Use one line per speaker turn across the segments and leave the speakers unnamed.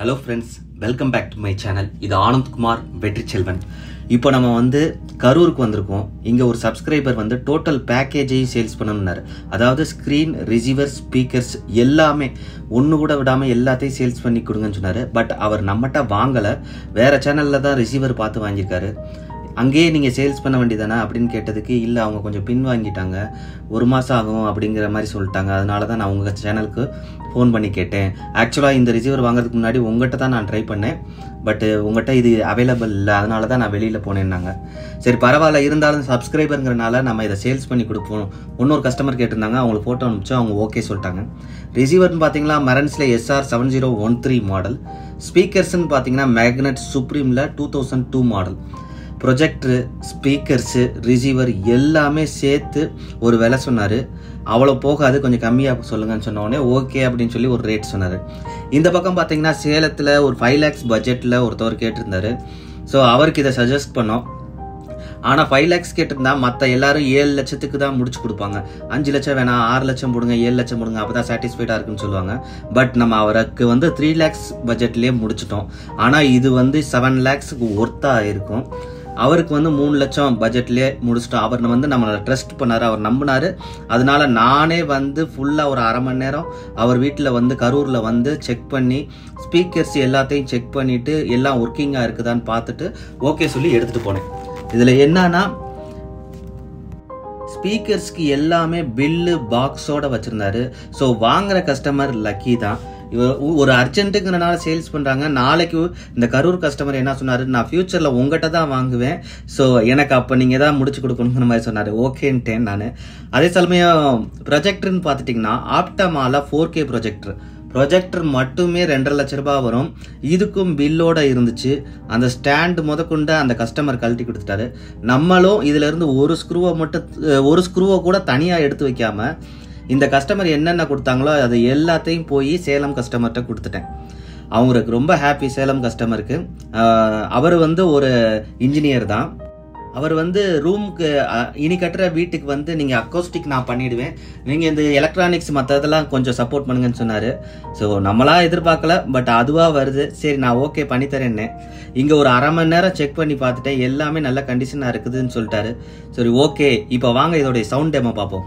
Hello friends welcome back to my channel இது ஆனந்த்குமார் வெற்றி செல்வன். இப்போ நம்ம வந்து கரூருக்கு வந்திருக்கோம். இங்கே ஒரு சப்ஸ்கிரைபர் வந்து டோட்டல் பேக்கேஜையும் சேல்ஸ் பண்ணணும்னாரு அதாவது ஸ்க்ரீன் ரிசீவர் ஸ்பீக்கர்ஸ் எல்லாமே ஒன்று கூட விடாமல் எல்லாத்தையும் சேல்ஸ் பண்ணி கொடுங்கன்னு சொன்னார். பட் அவர் நம்மகிட்ட வாங்கலை. வேறு சேனலில் தான் ரிசீவர் பார்த்து வாங்கியிருக்காரு. அங்கேயே நீங்கள் சேல்ஸ் பண்ண வேண்டியதானே அப்படின்னு கேட்டதுக்கு இல்லை அவங்க கொஞ்சம் பின் வாங்கிட்டாங்க ஒரு மாதம் ஆகும் அப்படிங்கிற மாதிரி சொல்லிட்டாங்க. அதனால தான் நான் உங்கள் சேனலுக்கு ஃபோன் பண்ணி கேட்டேன். ஆக்சுவலாக இந்த ரிசீவர் வாங்குறதுக்கு முன்னாடி உங்கள்கிட்ட தான் நான் ட்ரை பண்ணேன். பட்டு உங்கள்கிட்ட இது அவைலபிள் இல்லை. அதனால தான் நான் வெளியில் போனேன்னாங்க. சரி பரவாயில்ல. இருந்தாலும் சப்ஸ்கிரைபருங்கிறனால நம்ம இதை சேல்ஸ் பண்ணி கொடுப்போம். இன்னொரு கஸ்டமர் கேட்டிருந்தாங்க. அவங்களுக்கு ஃபோட்டோ அனுப்பிச்சோம் அவங்க ஓகே சொல்லிட்டாங்க. ரிசீவர்னு பார்த்தீங்கன்னா மரன்ஸில் SR seven zero one three model ஸ்பீக்கர்ஸ்னு பார்த்தீங்கன்னா magnet சுப்ரீமில் two thousand two model projector speakers receiver எல்லாமே சேர்த்து ஒரு விலை சொன்னார். அவ்வளோ போகாது கொஞ்சம் கம்மியாக சொல்லுங்கன்னு சொன்னோடனே ஓகே அப்படின்னு சொல்லி ஒரு ரேட் சொன்னார். இந்த பக்கம் பார்த்தீங்கன்னா சேலத்தில் ஒரு ஃபைவ் லேக்ஸ் பட்ஜெட்டில் ஒருத்தவர் கேட்டிருந்தாரு. ஸோ அவருக்கு இதை சஜஸ்ட் பண்ணோம். ஆனால் ஃபைவ் லேக்ஸ் கேட்டிருந்தா மற்ற எல்லாரும் ஏழு லட்சத்துக்கு தான் முடிச்சு கொடுப்பாங்க. அஞ்சு லட்சம் வேணாம் ஆறு லட்சம் போடுங்க ஏழு லட்சம் போடுங்க அப்போ தான் சாட்டிஸ்ஃபைடாக இருக்குன்னு சொல்லுவாங்க. பட் நம்ம அவருக்கு வந்து த்ரீ லேக்ஸ் பட்ஜெட்லேயே முடிச்சிட்டோம். ஆனால் இது வந்து செவன் லேக்ஸுக்கு ஒர்த்தாக இருக்கும். அவருக்கு வந்து மூணு லட்சம் பட்ஜெட்லேயே முடிச்சுட்டோம். அவர் வந்து நம்மளை ட்ரஸ்ட் பண்ணார் அவர் நம்பினார். அதனால நானே வந்து ஃபுல்லாக ஒரு அரை மணி நேரம் அவர் வீட்டில் வந்து கரூரில் வந்து செக் பண்ணி ஸ்பீக்கர்ஸ் எல்லாத்தையும் செக் பண்ணிவிட்டு எல்லாம் ஒர்க்கிங்காக இருக்குதான்னு பார்த்துட்டு ஓகே சொல்லி எடுத்துகிட்டு போனேன். இதில் என்னன்னா ஸ்பீக்கர்ஸ்க்கு எல்லாமே பில்லு பாக்ஸோட வச்சுருந்தாரு. ஸோ வாங்குற கஸ்டமர் லக்கி தான். ஒரு அர்ஜென்ட்டுங்கிறனால சேல்ஸ் பண்ணுறாங்க நாளைக்கு இந்த கரூர் கஸ்டமர் என்ன சொன்னார்? நான் ஃப்யூச்சரில் உங்கள்கிட்ட தான் வாங்குவேன். ஸோ எனக்கு அப்போ நீங்கள் தான் முடிச்சு கொடுக்கணுங்கிற மாதிரி சொன்னார். ஓகேன்ட்டேன் நான். அதே சமயம் ப்ரொஜெக்டர்னு பார்த்துட்டிங்கன்னா ஆப்டமால ஃபோர் கே ப்ரொஜெக்டர். ப்ரொஜெக்டர் மட்டுமே ரெண்டரை லட்ச ரூபாய் வரும். இதுக்கும் பில்லோட இருந்துச்சு. அந்த ஸ்டாண்டு முதற்கொண்டு அந்த கஸ்டமர் கழட்டி கொடுத்துட்டாரு. நம்மளும் இதுலேருந்து ஒரு ஸ்க்ரூவை மட்டும் ஒரு ஸ்க்ரூவை கூட தனியாக எடுத்து வைக்காமல் இந்த கஸ்டமர் என்னென்ன கொடுத்தாங்களோ அது எல்லாத்தையும் போய் சேலம் கஸ்டமர்கிட்ட கொடுத்துட்டேன். அவங்களுக்கு ரொம்ப ஹாப்பி சேலம் கஸ்டமருக்கு அவர் வந்து ஒரு இன்ஜினியர் தான். அவர் வந்து ரூமுக்கு இனி கட்டுற வீட்டுக்கு வந்து நீங்கள் அக்கோஸ்டிக் நான் பண்ணிடுவேன். நீங்கள் இந்த எலக்ட்ரானிக்ஸ் மற்றதெல்லாம் கொஞ்சம் சப்போர்ட் பண்ணுங்கன்னு சொன்னார். ஸோ நம்மளா எதிர்பார்க்கல பட் அதுவாக வருது. சரி நான் ஓகே பண்ணித்தரேன்னு இங்கே ஒரு அரை மணி நேரம் செக் பண்ணி பார்த்துட்டேன். எல்லாமே நல்ல கண்டிஷனாக இருக்குதுன்னு சொல்லிட்டாரு. சரி ஓகே இப்போ வாங்க இதோடைய சவுண்ட் டெமோ பார்ப்போம்.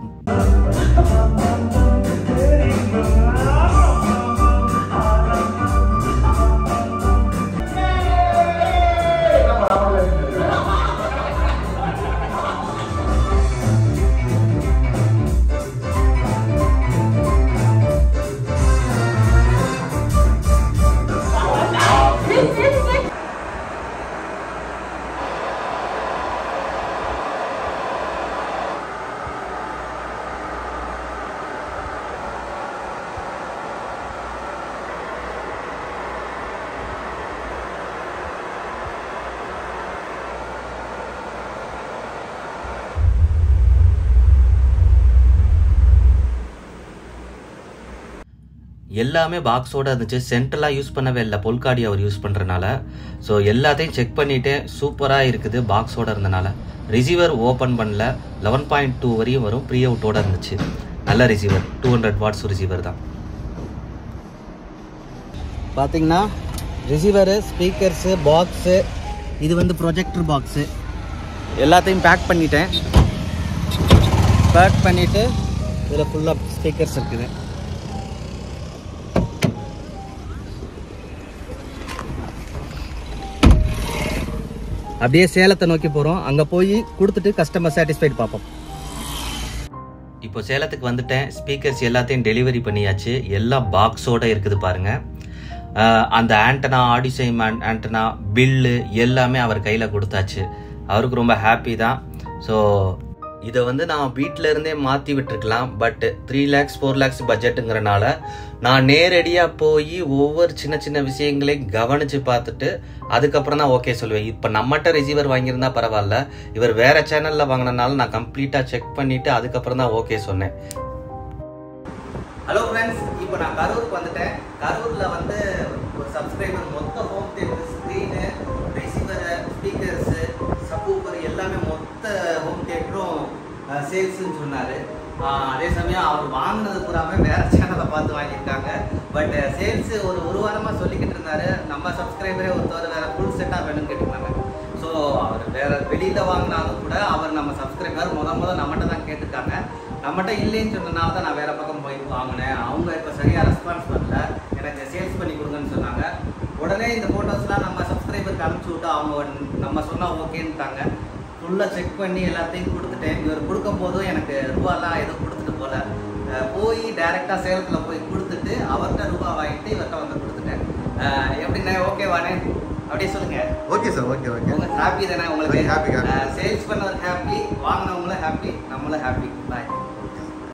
எல்லாமே பாக்ஸோட இருந்துச்சு. சென்ட்ரலாக யூஸ் பண்ணவே இல்லை. பொல்காடி அவர் யூஸ் பண்ணுறனால ஸோ எல்லாத்தையும் செக் பண்ணிட்டேன் சூப்பராக இருக்குது பாக்ஸோட இருந்தனால. ரிசீவர் ஓப்பன் பண்ணல. லெவன் பாயிண்ட் டூ வரையும் வரும். ப்ரீ அவுட்டோட இருந்துச்சு. நல்ல receiver two hundred watts receiver தான். பார்த்தீங்கன்னா ரிசீவரு ஸ்பீக்கர்ஸு பாக்ஸு இது வந்து ப்ரொஜெக்டர் பாக்ஸு எல்லாத்தையும் பேக் பண்ணிட்டேன். பேக் பண்ணிவிட்டு இதில் ஃபுல்லாக ஸ்பீக்கர்ஸ் இருக்குது. அப்படியே சேலத்தை நோக்கி போகிறோம் அங்கே போய் கொடுத்துட்டு கஸ்டமர் சாட்டிஸ்ஃபைட் பார்ப்போம். இப்போ சேலத்துக்கு வந்துட்டேன். ஸ்பீக்கர்ஸ் எல்லாத்தையும் டெலிவரி பண்ணியாச்சு. எல்லா பாக்ஸோட இருக்குது பாருங்க. அந்த ஆண்டனா ஆடிசைம் ஆண்டனா பில்லு எல்லாமே அவர் கையில் கொடுத்தாச்சு. அவருக்கு ரொம்ப ஹாப்பி தான். ஸோ இதை வந்து நான் வீட்டில் இருந்தே மாற்றி விட்டுருக்கலாம் but three lakhs four lakhs பட்ஜெட்டுங்கிறனால நான் நேரடியாக போய் ஒவ்வொரு சின்ன சின்ன விஷயங்களையும் கவனித்து பார்த்துட்டு அதுக்கப்புறம் தான் ஓகே சொல்லுவேன். இப்போ நம்மகிட்ட ரிசீவர் வாங்கியிருந்தா பரவாயில்ல. இவர் வேற சேனலில் வாங்கினனால நான் கம்ப்ளீட்டாக செக் பண்ணிவிட்டு அதுக்கப்புறம் தான் ஓகே சொன்னேன். ஹலோ ஃப்ரெண்ட்ஸ் இப்போ நான் கரூருக்கு வந்துட்டேன். கரூரில் வந்து ஒரு சப்ஸ்கிரைபர் சேல்ஸ்ன்னு சொன்னார். அதே சமயம் அவர் வாங்கினது பூராமே வேற சேனலை பார்த்து வாங்கியிருக்காங்க. பட் சேல்ஸு ஒரு ஒரு வாரமாக சொல்லிக்கிட்டு இருந்தாங்க நம்ம சப்ஸ்கிரைபரே ஒருத்தர் வேறு ஃபுல் செட்டாக வேணும்னு கேட்டிருந்தாங்க ஸோ அவர் வேறு வெளியில் வாங்கினாலும் கூட அவர் நம்ம சப்ஸ்கிரைபர் முத முத நம்மகிட்ட தான் கேட்டிருக்காங்க. நம்மகிட்ட இல்லைன்னு சொன்னனால தான் நான் வேறு பக்கம் போய் வாங்கினேன். அவங்க இப்போ சரியாக ரெஸ்பான்ஸ் பண்ணல. எனக்கு சேல்ஸ் பண்ணி கொடுங்கன்னு சொன்னாங்க. உடனே இந்த ஃபோட்டோஸ்லாம் நம்ம சப்ஸ்கிரைபருக்கு அனுப்பிச்சு விட்டு அவங்க நம்ம சொன்னால் ஓகேன்ட்டாங்க ஃபுல்லாக செக் பண்ணி எல்லாத்தையும் கொடுத்துட்டேன். இவர் கொடுக்கும் போதும் எனக்கு ரூபாலாம் எதுவும் கொடுத்துட்டு போல போய் டைரெக்டாக சேலத்தில் போய் கொடுத்துட்டு அவர்கிட்ட ரூபா வாங்கிட்டு இவர்கிட்ட வந்து கொடுத்துட்டேன். எப்படிண்ணே ஓகேவானே அப்படியே சொல்லுங்க.
ஓகே சார் ஓகே ஓகே
உங்க ஹாப்பி தானே உங்களுக்கு?
Happy.
சேல்ஸ் பண்ணவர் ஹாப்பி வாங்கினவங்களும் ஹாப்பி நம்மளும் ஹாப்பி பாய்